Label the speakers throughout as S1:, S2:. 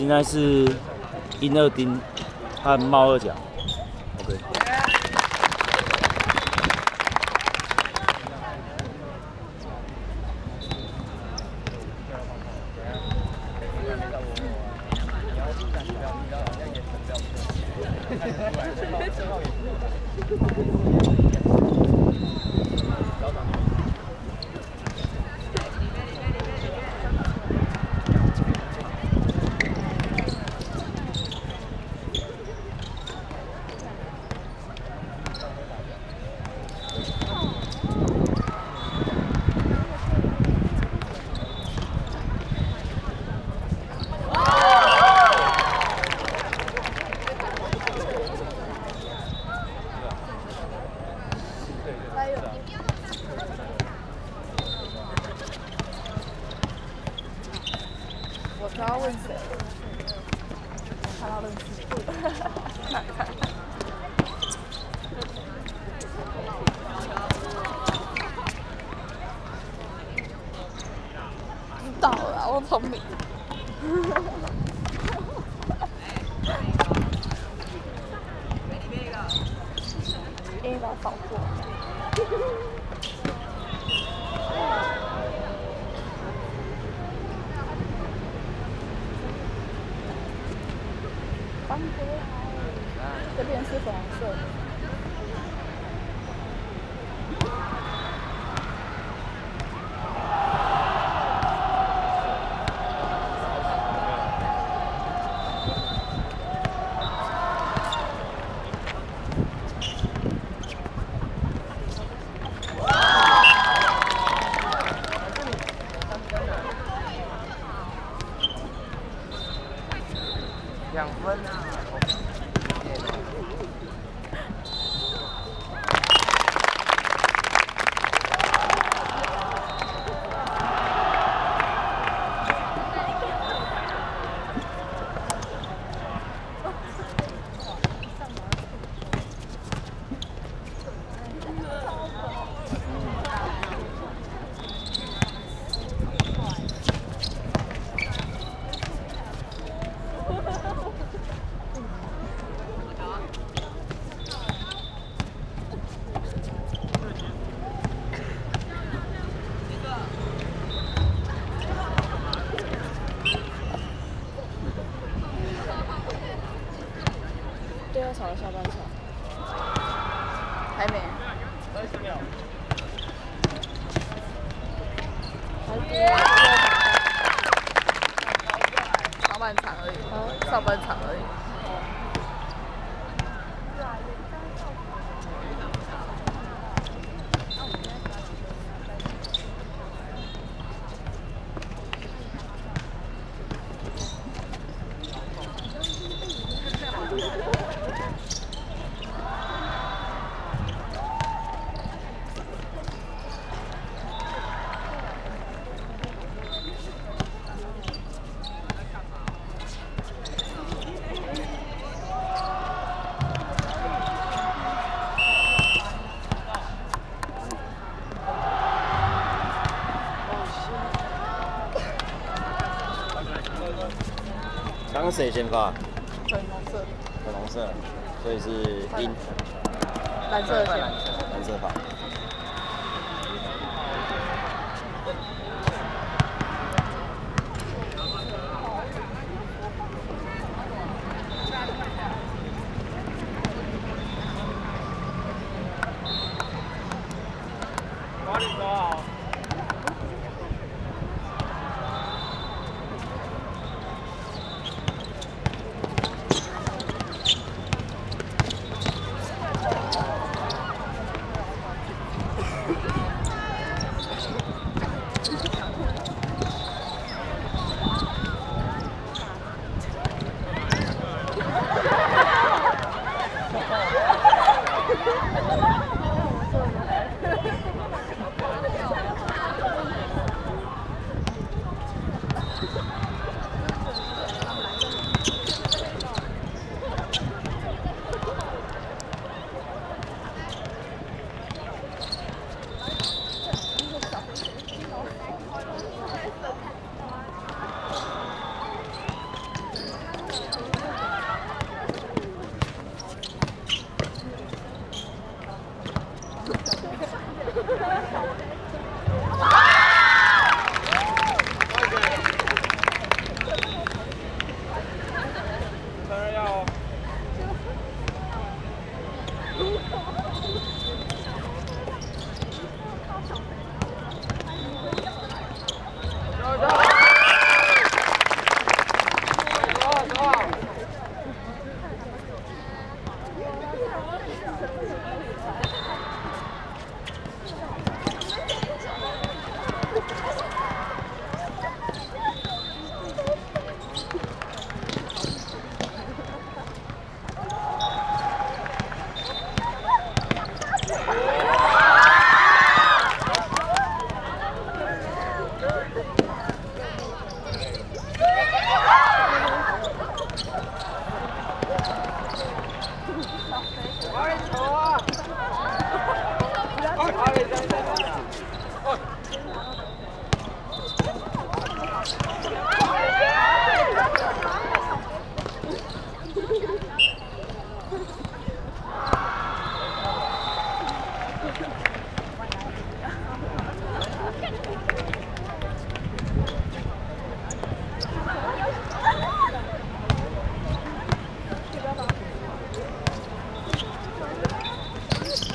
S1: 现在是阴二丁和猫二甲。OK。
S2: 要认识。知道了，我聪明。A 把扫过。是粉红色的。
S3: 两分啊！
S2: 第二场下半场，还没。
S3: 三十秒。
S2: 还多上半场而已，上半场而已。
S1: 谁先发？
S2: 粉红色，
S1: 粉红色，所以是阴
S2: 蓝色的线。
S1: 蓝色发。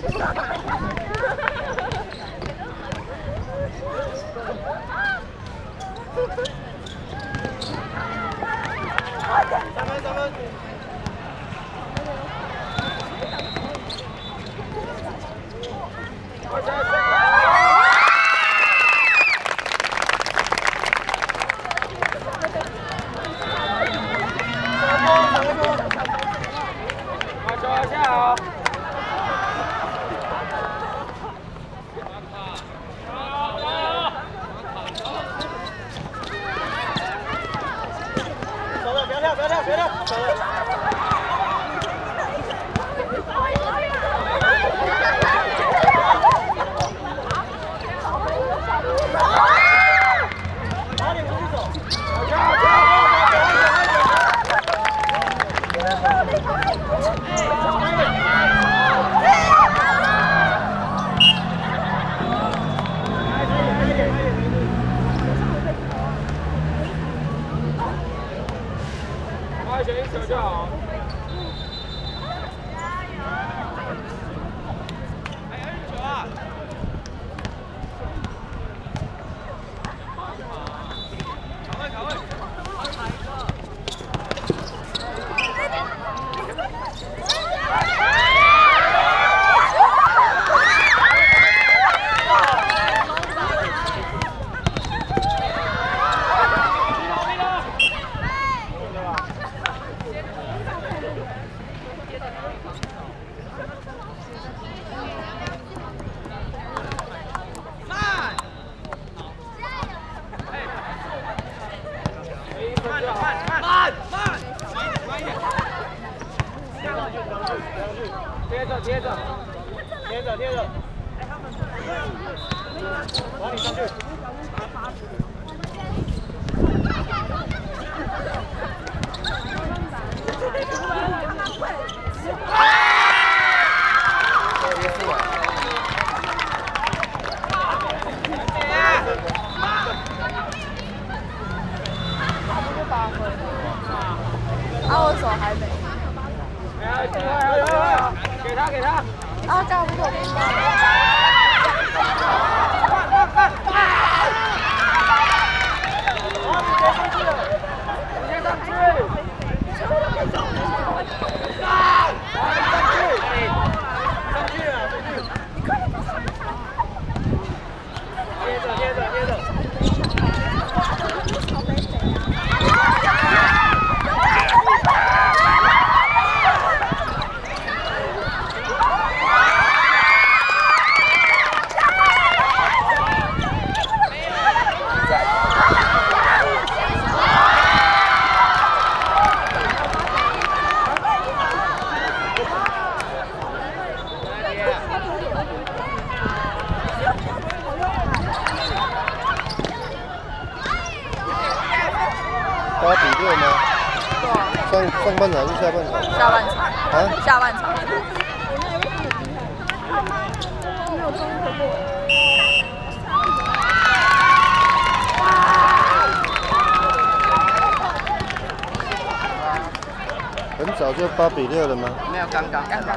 S3: Tá Watch out! 大
S2: 家好我手还没。
S3: 给他，给他。
S2: 啊，这样不错。
S3: 接着，接着，接着。
S4: 八比六吗？上上半场还是下半场？
S2: 下半场，
S4: 啊？
S2: 下半场。
S4: 很早就八比六了吗？
S3: 没有，刚刚，刚刚。